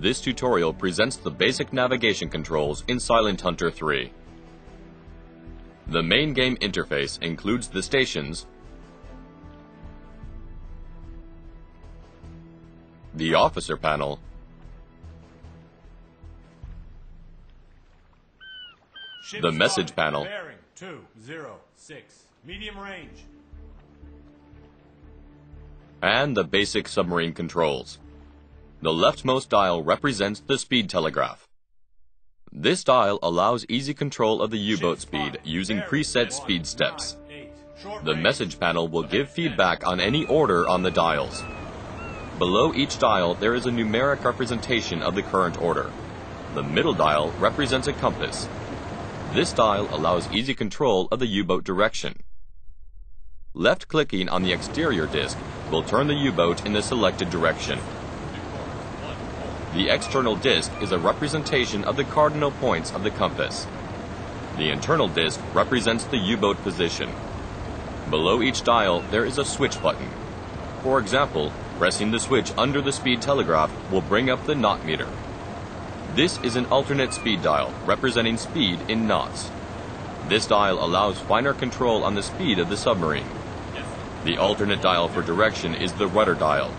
This tutorial presents the basic navigation controls in Silent Hunter 3. The main game interface includes the stations, the officer panel, Ship The message spotted. panel. Bearing 206. Medium range. and the basic submarine controls. The leftmost dial represents the speed telegraph. This dial allows easy control of the U-boat speed using preset speed steps. The message panel will give feedback on any order on the dials. Below each dial, there is a numeric representation of the current order. The middle dial represents a compass. This dial allows easy control of the U-boat direction. Left clicking on the exterior disc will turn the U-boat in the selected direction. The external disc is a representation of the cardinal points of the compass. The internal disc represents the U-boat position. Below each dial, there is a switch button. For example, pressing the switch under the speed telegraph will bring up the knot meter. This is an alternate speed dial representing speed in knots. This dial allows finer control on the speed of the submarine. The alternate dial for direction is the rudder dial.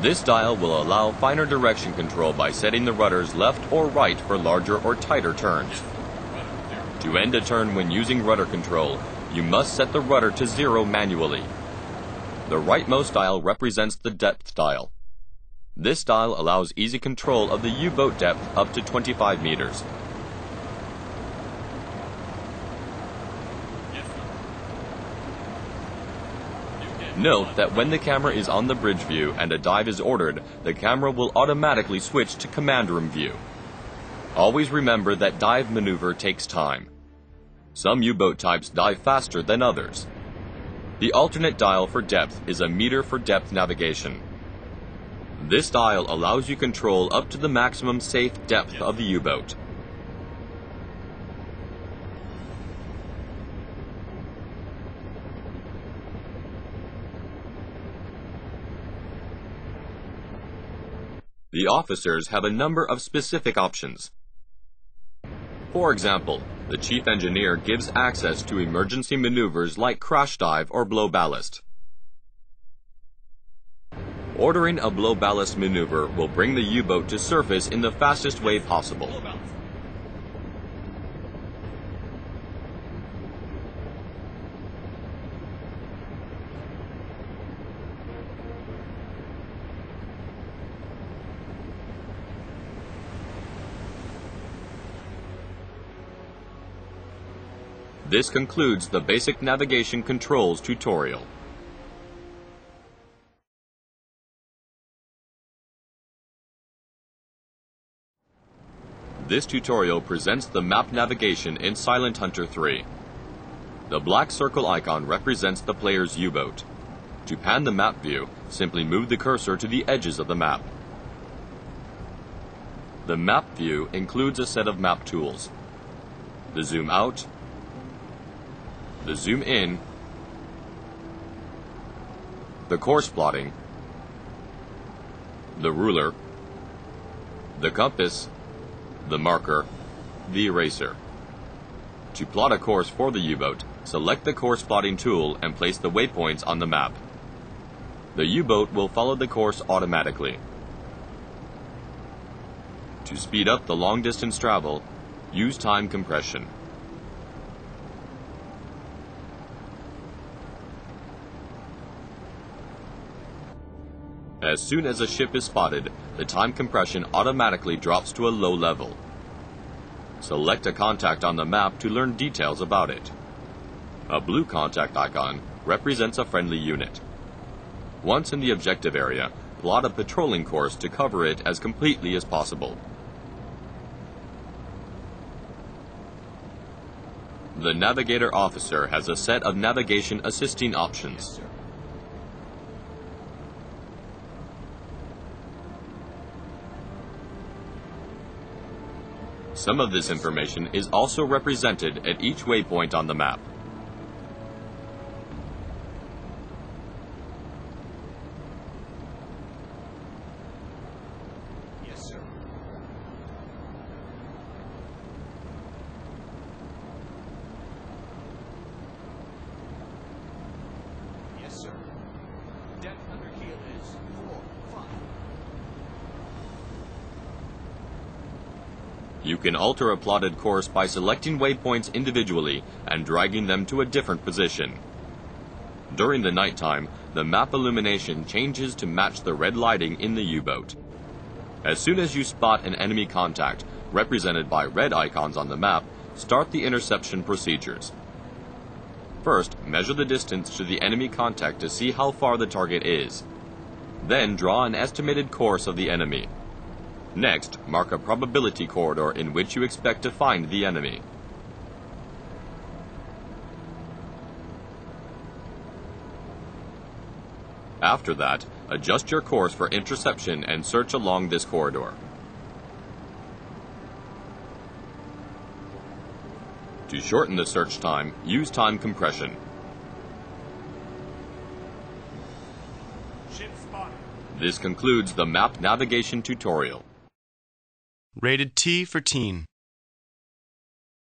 This dial will allow finer direction control by setting the rudders left or right for larger or tighter turns. To end a turn when using rudder control, you must set the rudder to zero manually. The rightmost dial represents the depth dial. This dial allows easy control of the U-boat depth up to 25 meters. Note that when the camera is on the bridge view and a dive is ordered, the camera will automatically switch to command room view. Always remember that dive maneuver takes time. Some U-boat types dive faster than others. The alternate dial for depth is a meter for depth navigation. This dial allows you control up to the maximum safe depth of the U-boat. The officers have a number of specific options. For example, the chief engineer gives access to emergency maneuvers like crash dive or blow ballast. Ordering a blow ballast maneuver will bring the U-boat to surface in the fastest way possible. This concludes the basic navigation controls tutorial. This tutorial presents the map navigation in Silent Hunter 3. The black circle icon represents the player's U-boat. To pan the map view, simply move the cursor to the edges of the map. The map view includes a set of map tools. The zoom out, the zoom in, the course plotting, the ruler, the compass, the marker, the eraser. To plot a course for the U-boat, select the course plotting tool and place the waypoints on the map. The U-boat will follow the course automatically. To speed up the long distance travel, use time compression. As soon as a ship is spotted, the time compression automatically drops to a low level. Select a contact on the map to learn details about it. A blue contact icon represents a friendly unit. Once in the objective area, plot a patrolling course to cover it as completely as possible. The navigator officer has a set of navigation assisting options. Some of this information is also represented at each waypoint on the map. You can alter a plotted course by selecting waypoints individually and dragging them to a different position. During the nighttime, the map illumination changes to match the red lighting in the U-boat. As soon as you spot an enemy contact, represented by red icons on the map, start the interception procedures. First, measure the distance to the enemy contact to see how far the target is. Then draw an estimated course of the enemy. Next, mark a probability corridor in which you expect to find the enemy. After that, adjust your course for interception and search along this corridor. To shorten the search time, use time compression. This concludes the map navigation tutorial. Rated T for teen.